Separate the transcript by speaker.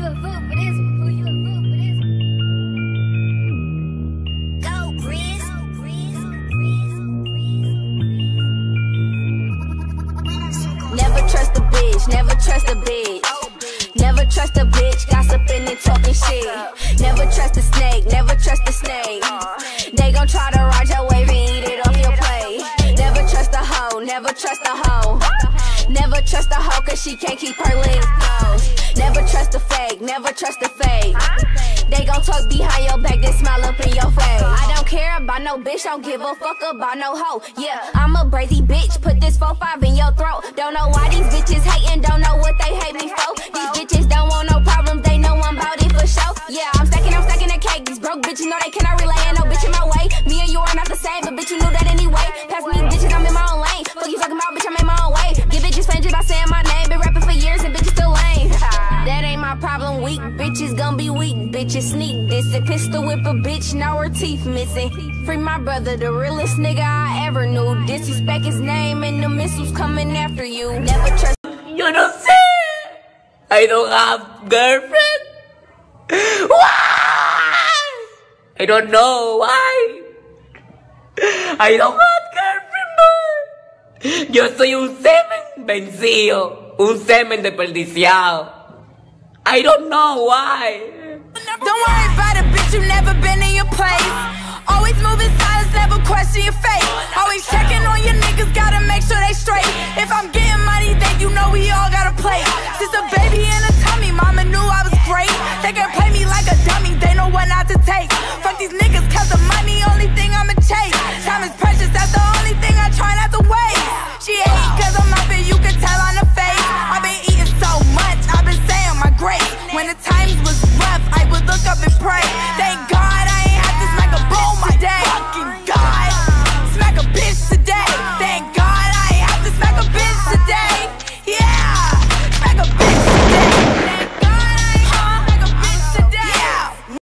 Speaker 1: Go, Chris. Never trust a bitch, never trust a bitch. Never trust a bitch, gossiping and talking shit. Never trust a snake, never trust a snake. They gon' try to ride your wave and eat it off your plate. Never trust a hoe, never trust a hoe trust a hoe cause she can't keep her legs closed. Never trust a fake, never trust a fake. They gon' talk behind your back, then smile up in your face. I don't care about no bitch, don't give a fuck about no hoe. Yeah, I'm a brazy bitch, put this 4-5 in your throat. Don't know why these bitches hating, don't know what they hate me for. These bitches don't want no problems, they know I'm about it for sure. Yeah, I'm stacking, I'm stacking the cake. These broke bitches know they cannot relay, ain't no bitch in my way. Me and you are not the same, but bitch, you knew that anyway. Pass me weak bitches gon' be weak. Bitches sneak this and pistol whip a bitch, now her teeth missing. Free my brother, the realest nigga I ever knew. Disrespect his name and the missiles coming after you. Never trust.
Speaker 2: You know, see, I don't have girlfriend. Why? I don't know why. I don't have girlfriend, boy. Yo soy un semen vencido, un semen desperdiciado. I don't know why.
Speaker 3: Don't worry about it, bitch, you never been in your place. Always moving silence, never question your fate. Always checking on your niggas, gotta make sure they straight. If I'm getting money, then you know we all gotta play. Since a baby in a tummy, mama knew I was great. They can the times was